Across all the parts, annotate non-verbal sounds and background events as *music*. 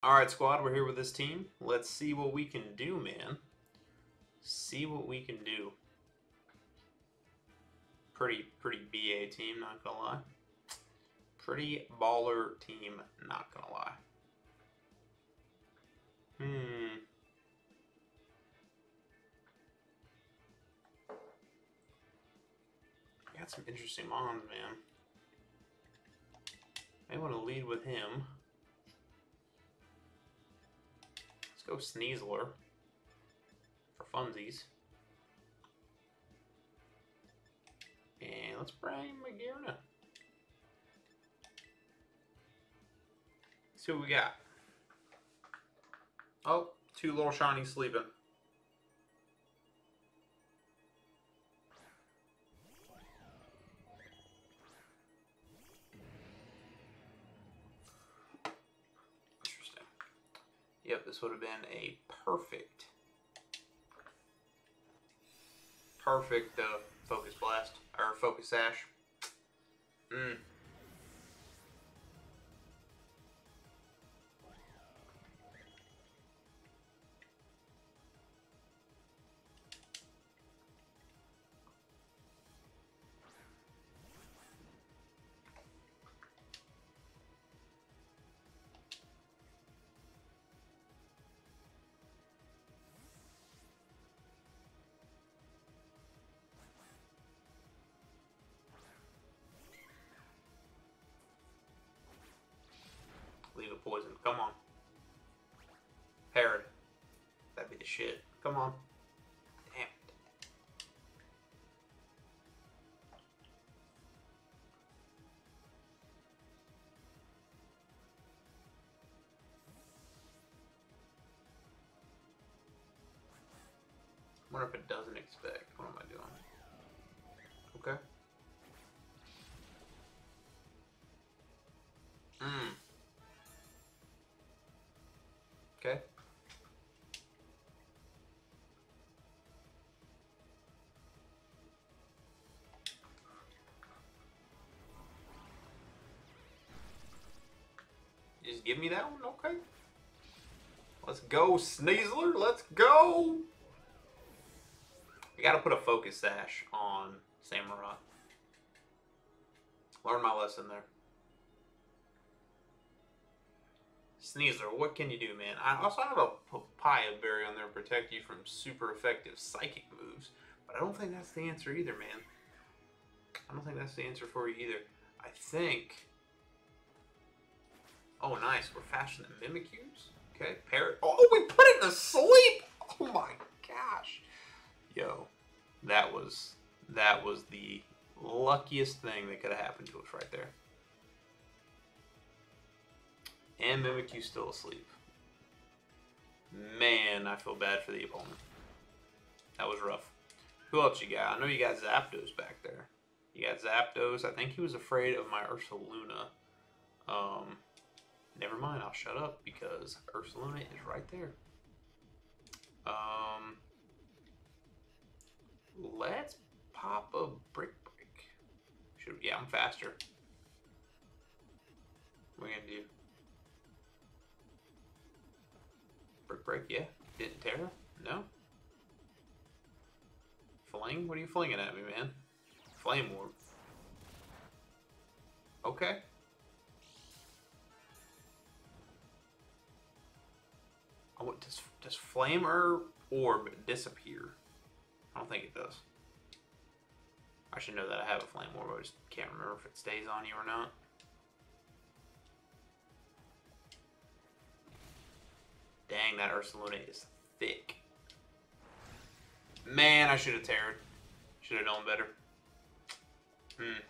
All right, squad, we're here with this team. Let's see what we can do, man. See what we can do. Pretty, pretty BA team, not gonna lie. Pretty baller team, not gonna lie. Hmm. Got some interesting mons, man. I want to lead with him. Go Sneasler for funsies. And let's bring Magearna. See what we got. Oh, two little shinies sleeping. Yep, this would have been a perfect, perfect uh, focus blast or focus sash. Mm. Poison. Come on. Parrot. That'd be the shit. Come on. Damn it. wonder if it doesn't expect. What am I doing? Okay. Okay. Just give me that one, okay? Let's go, Sneasler. Let's go. I gotta put a focus sash on Samurott. Learn my lesson there. Sneasler, what can you do, man? I also have a papaya berry on there to protect you from super effective psychic moves, but I don't think that's the answer either, man. I don't think that's the answer for you either. I think. Oh, nice. We're fashioning than Mimikyu. Okay, parrot. Oh, we put it to sleep. Oh my gosh, yo, that was that was the luckiest thing that could have happened to us right there. And Mimikyu still asleep. Man, I feel bad for the opponent. That was rough. Who else you got? I know you got Zapdos back there. You got Zapdos. I think he was afraid of my Ursaluna. Um, never mind. I'll shut up because Ursaluna is right there. Um, let's pop a brick break. Should yeah, I'm faster. What are we gonna do? Break, yeah. Didn't Tera? No. Fling? What are you flinging at me, man? Flame Orb. Okay. Oh, what does does flame or orb disappear? I don't think it does. I should know that I have a flame orb. I just can't remember if it stays on you or not. Dang, that Ursaluna is thick. Man, I should have tarried. Should have known better. Hmm.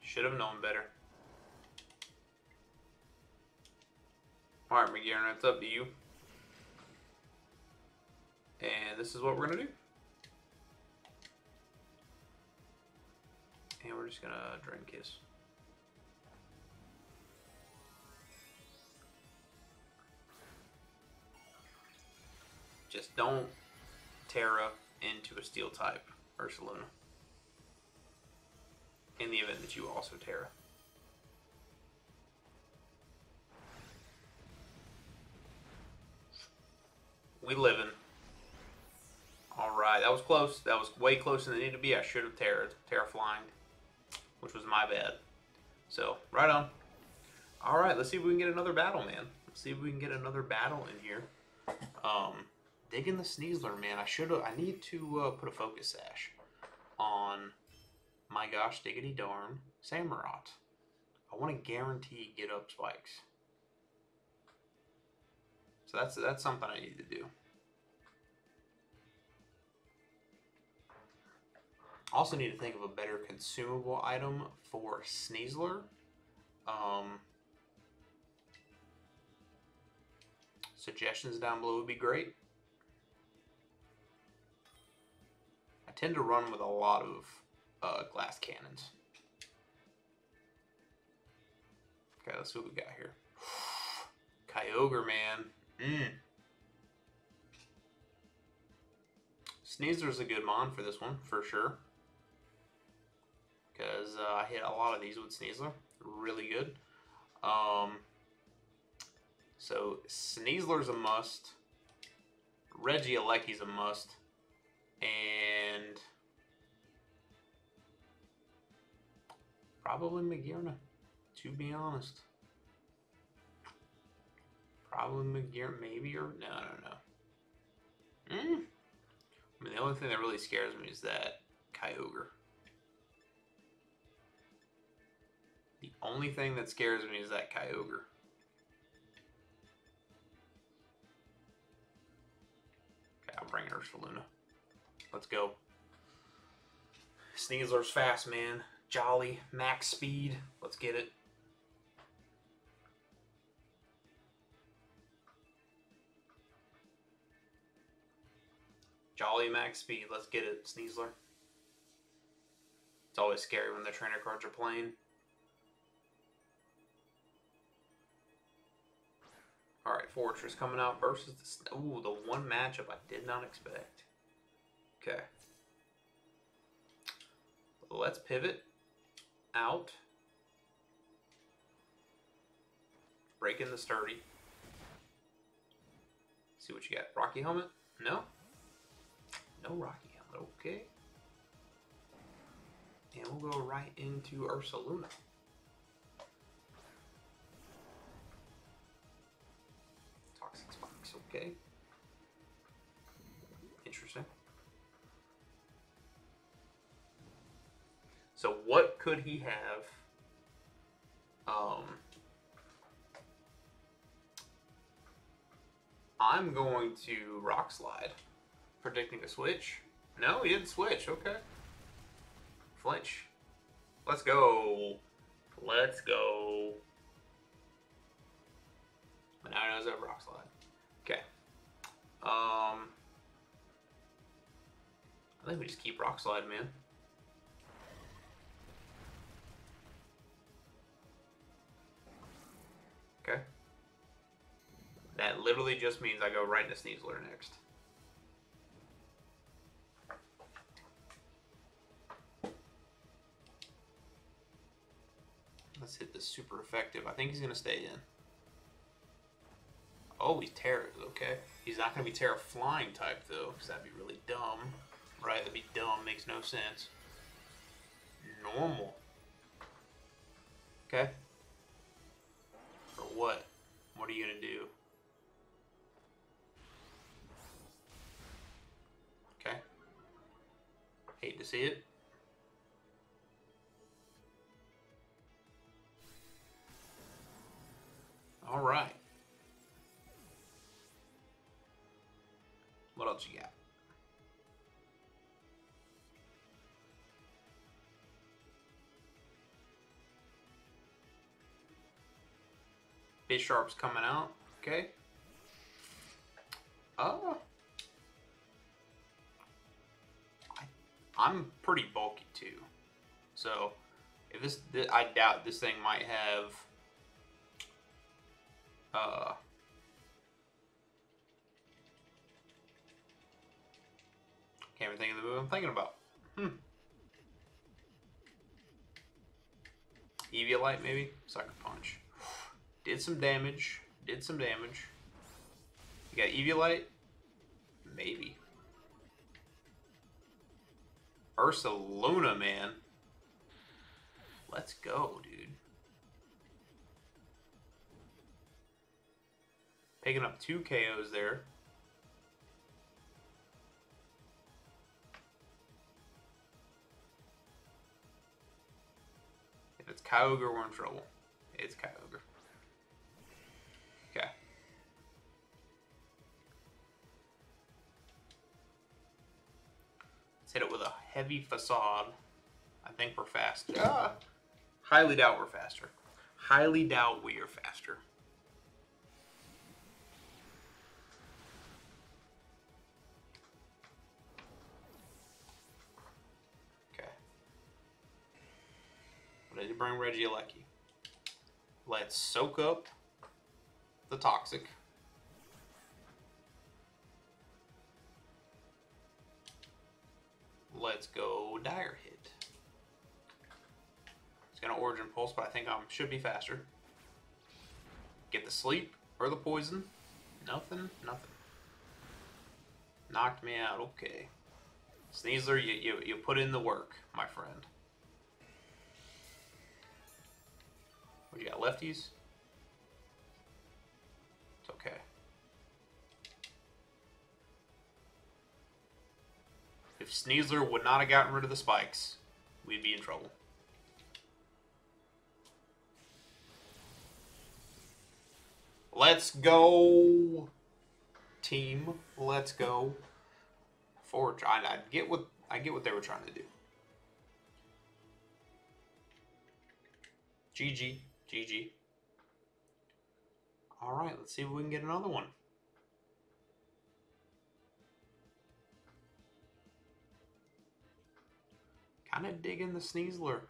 Should have known better. Alright, Magearna, it's up to you. And this is what we're going to do. And we're just going to Drain Kiss. Just don't Tera into a steel type Ursaluna. In the event that you also Tera. We living. Alright, that was close. That was way closer than it needed to be. I should have tera tera flying, which was my bad. So, right on. Alright, let's see if we can get another battle, man. Let's see if we can get another battle in here. Um, digging the Sneasler, man. I should. I need to uh, put a focus sash on. My gosh, diggity darn, Samurott. I want to guarantee get up spikes. So that's that's something I need to do. Also need to think of a better consumable item for Sneasler. Um, suggestions down below would be great. Tend to run with a lot of uh, glass cannons. Okay, let's see what we got here. *sighs* Kyogre, man. Mm. Sneasler's a good mon for this one, for sure. Because uh, I hit a lot of these with Sneasler. Really good. Um, so, Sneasler's a must. Regielecki's a must. And... Probably Magearna, to be honest. Probably Magearna, maybe, or no, no, no. Mm. I mean, the only thing that really scares me is that Kyogre. The only thing that scares me is that Kyogre. Okay, I'll bring Ursaluna. Let's go. Sneasler's fast, man. Jolly, max speed. Let's get it. Jolly max speed. Let's get it, Sneasler. It's always scary when the trainer cards are playing. Alright, Forretress coming out versus the... Ooh, the one matchup I did not expect. Okay. Let's pivot out. Breaking the sturdy. See what you got. Rocky helmet? No? No Rocky helmet. Okay. And we'll go right into Ursaluna. Toxic spikes. Okay. Could he have? Um, I'm going to rock slide, predicting a switch. No, he didn't switch. Okay. Flinch. Let's go. Let's go. But now he knows that rock slide. Okay. Um, I think we just keep rock slide, man. That literally just means I go right into Sneasler next. Let's hit this super effective. I think he's going to stay in. Oh, he's Tera. Okay. He's not going to be Tera flying type, though, because that'd be really dumb. Right? That'd be dumb. Makes no sense. Normal. Okay. For what? What are you going to do? Hate to see it. All right. What else you got? Bisharp's coming out. Okay. Uh, I'm pretty bulky too. So, if this, I doubt this thing might have uh, can't even think of the move I'm thinking about. Hmm. Eviolite, maybe? Sucker Punch. Did some damage. Did some damage. You got Eviolite. Maybe. Ursaluna, man. Let's go, dude. Picking up two KOs there. If it's Kyogre, we're in trouble. It's Kyogre. Okay. Let's hit it with a heavy facade. I think we're fast. Ah. Highly doubt we're faster. Highly doubt we are faster. Okay. Ready to bring Reggie Regieleki. Let's soak up the toxic. Let's go dire hit. It's gonna origin pulse, but I think I should be faster. Get the sleep or the poison. Nothing, nothing. Knocked me out, okay. Sneasler, you, you, you put in the work, my friend. What you got, lefties? If Sneasler would not have gotten rid of the spikes, we'd be in trouble. Let's go, team. Let's go. Forge. I, I get what I get what they were trying to do. GG. GG. All right, let's see if we can get another one. Kind of digging the Sneasler.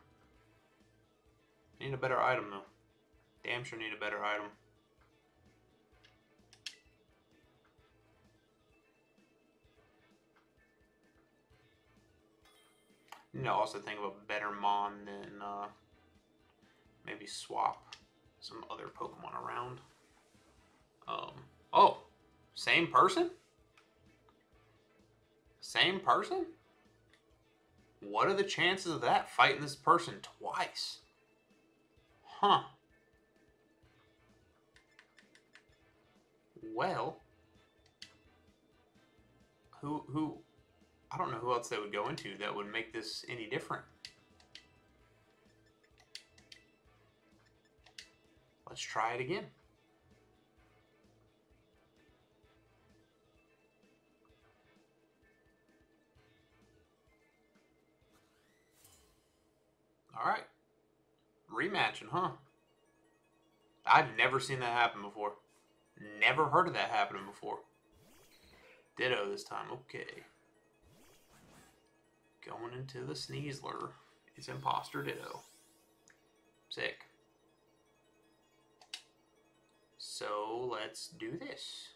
Need a better item, though. Damn sure need a better item. You know, also think of a better Mon than uh, maybe swap some other Pokemon around. Um, oh, same person? Same person? What are the chances of that fighting this person twice? Huh. Well, who who I don't know who else they would go into that would make this any different. Let's try it again. All right. Rematching, huh? I've never seen that happen before. Never heard of that happening before. Ditto this time. Okay. Going into the Sneasler. It's Imposter Ditto. Sick. So let's do this.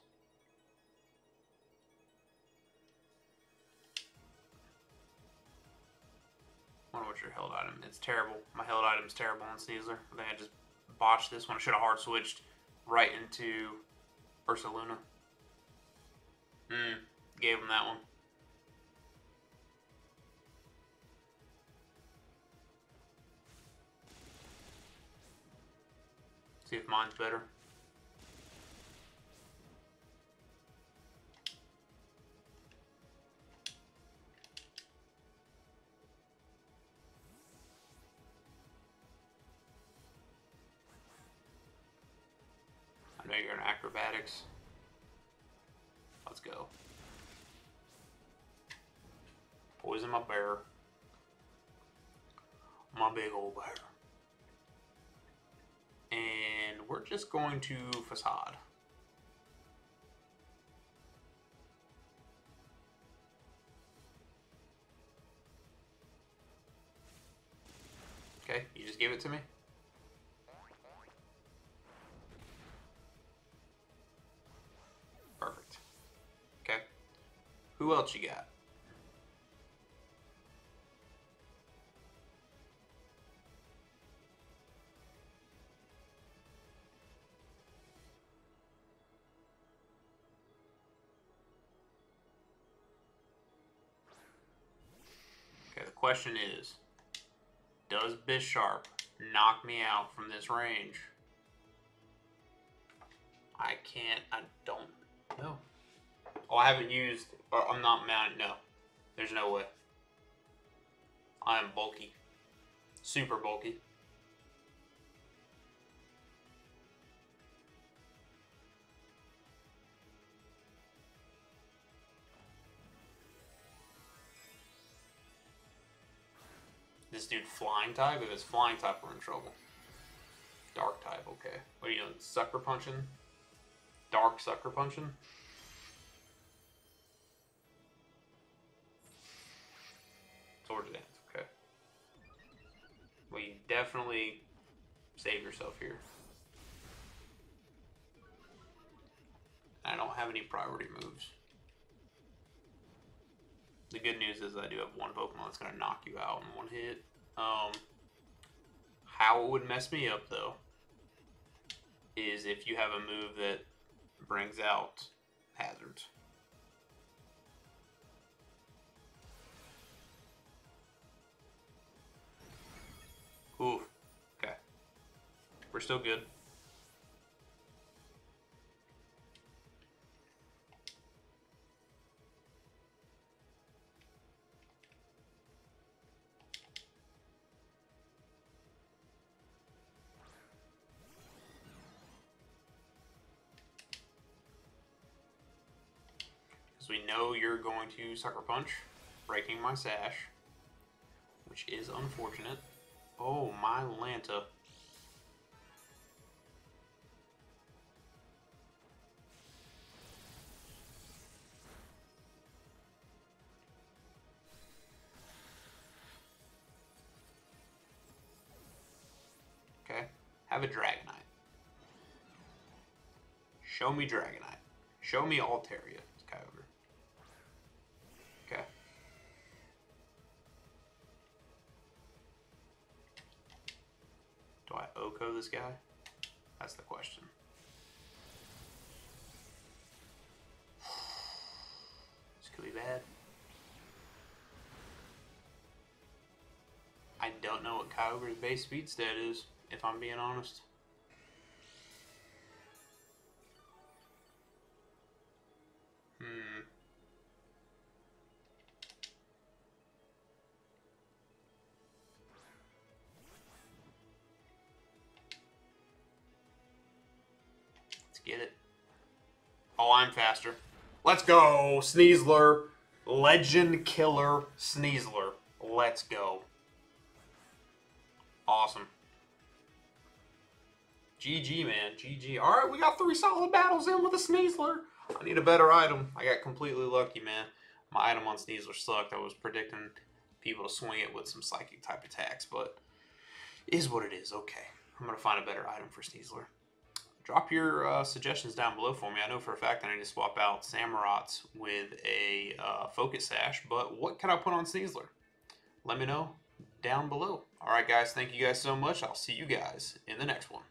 I wonder what your held item. It's terrible. My held item's terrible on Sneasler. I think I just botched this one. I should have hard switched right into Ursaluna. Hmm. Gave him that one. See if mine's better. I you're in acrobatics. Let's go. Poison my bear. My big old bear. And we're just going to facade. Okay, you just gave it to me? Who else you got? Okay, the question is, does Bisharp knock me out from this range? I can't, I don't know. Oh, I haven't used. Or I'm not mounted. No, there's no way. I am bulky, super bulky. This dude flying type? If it's flying type, we're in trouble. Dark type, okay. What are you doing? Sucker punching? Dark sucker punching? Swords dance, okay. Well, you definitely save yourself here. I don't have any priority moves. The good news is I do have one Pokemon that's going to knock you out in one hit. Um, how it would mess me up, though, is if you have a move that brings out hazards. Ooh, okay. We're still good. we know you're going to Sucker Punch, breaking my sash, which is unfortunate. Oh, my Lanta. Okay, have a Dragonite. Show me Dragonite. Show me Altaria. OHKO this guy? That's the question. *sighs* This could be bad. I don't know what Kyogre's base speed stat is, if I'm being honest. Get it. Oh, I'm faster. Let's go, Sneasler. Legend Killer Sneasler. Let's go. Awesome. GG, man. GG. All right, we got three solid battles in with a Sneasler. I need a better item. I got completely lucky, man. My item on Sneasler sucked. I was predicting people to swing it with some psychic type attacks, but is what it is. Okay. I'm going to find a better item for Sneasler drop your uh, suggestions down below for me. I know for a fact that I need to swap out Samurotts with a uh, Focus Sash, but what can I put on Sneasler? Let me know down below. All right, guys, thank you guys so much. I'll see you guys in the next one.